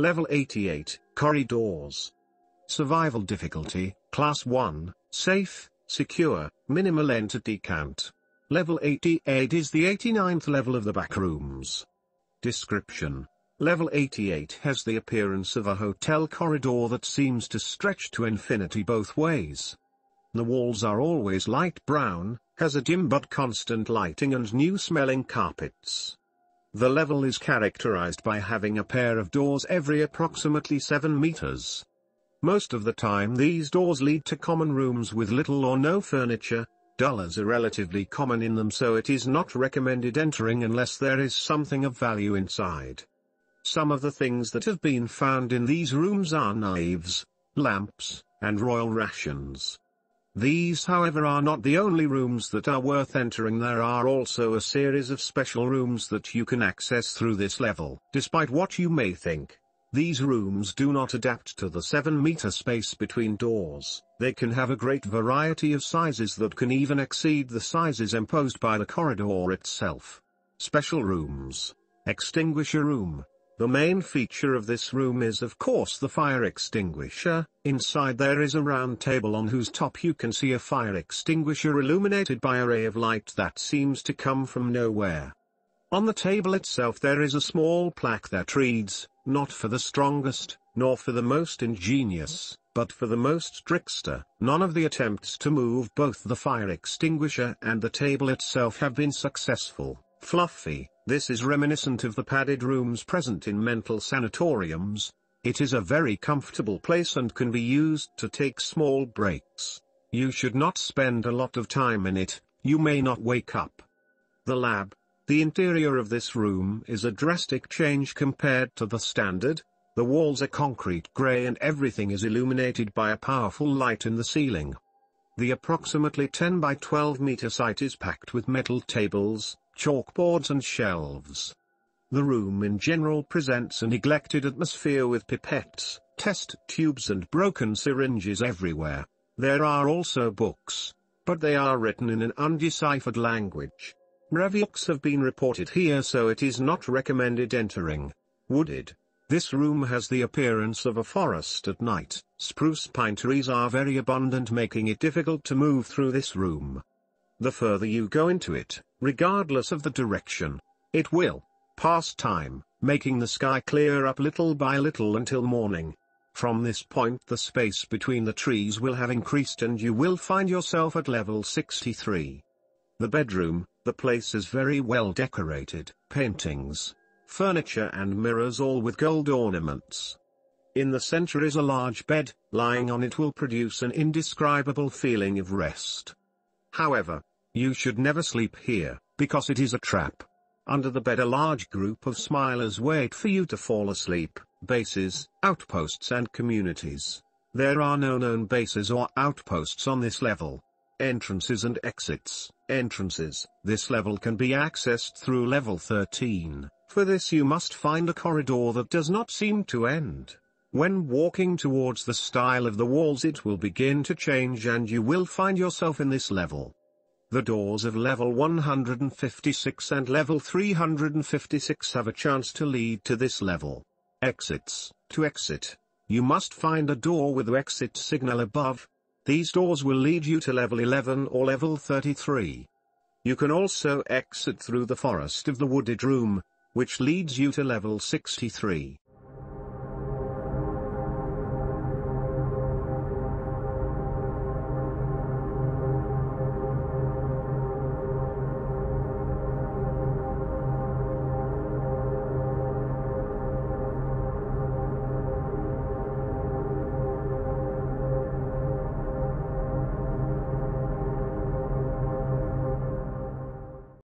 Level 88, Corri-Doors. Survival difficulty, Class 1, Safe, Secure, Minimal Entity Count. Level 88 is the 89th level of the backrooms. Description. Level 88 has the appearance of a hotel corridor that seems to stretch to infinity both ways. The walls are always light brown, has a dim but constant lighting and new smelling carpets. The level is characterized by having a pair of doors every approximately 7 meters. Most of the time these doors lead to common rooms with little or no furniture, dollars are relatively common in them so it is not recommended entering unless there is something of value inside. Some of the things that have been found in these rooms are knives, lamps, and royal rations. These however are not the only rooms that are worth entering there are also a series of special rooms that you can access through this level. Despite what you may think, these rooms do not adapt to the 7 meter space between doors, they can have a great variety of sizes that can even exceed the sizes imposed by the corridor itself. Special rooms. Extinguisher room. The main feature of this room is of course the fire extinguisher, inside there is a round table on whose top you can see a fire extinguisher illuminated by a ray of light that seems to come from nowhere. On the table itself there is a small plaque that reads, not for the strongest, nor for the most ingenious, but for the most trickster. None of the attempts to move both the fire extinguisher and the table itself have been successful. Fluffy, this is reminiscent of the padded rooms present in mental sanatoriums. It is a very comfortable place and can be used to take small breaks. You should not spend a lot of time in it, you may not wake up. The lab. The interior of this room is a drastic change compared to the standard. The walls are concrete gray and everything is illuminated by a powerful light in the ceiling. The approximately 10 by 12 meter site is packed with metal tables, chalkboards and shelves. The room in general presents a neglected atmosphere with pipettes, test tubes and broken syringes everywhere. There are also books, but they are written in an undeciphered language. Reviews have been reported here so it is not recommended entering. Wooded. This room has the appearance of a forest at night. Spruce pine trees are very abundant making it difficult to move through this room. The further you go into it, regardless of the direction, it will pass time, making the sky clear up little by little until morning. From this point the space between the trees will have increased and you will find yourself at level 63. The bedroom, the place is very well decorated, paintings, furniture and mirrors all with gold ornaments. In the center is a large bed, lying on it will produce an indescribable feeling of rest. However, you should never sleep here, because it is a trap. Under the bed a large group of smilers wait for you to fall asleep, bases, outposts and communities. There are no known bases or outposts on this level. Entrances and exits. Entrances. This level can be accessed through level 13. For this you must find a corridor that does not seem to end. When walking towards the style of the walls it will begin to change and you will find yourself in this level. The doors of level 156 and level 356 have a chance to lead to this level. Exits. To exit, you must find a door with the exit signal above. These doors will lead you to level 11 or level 33. You can also exit through the forest of the wooded room, which leads you to level 63.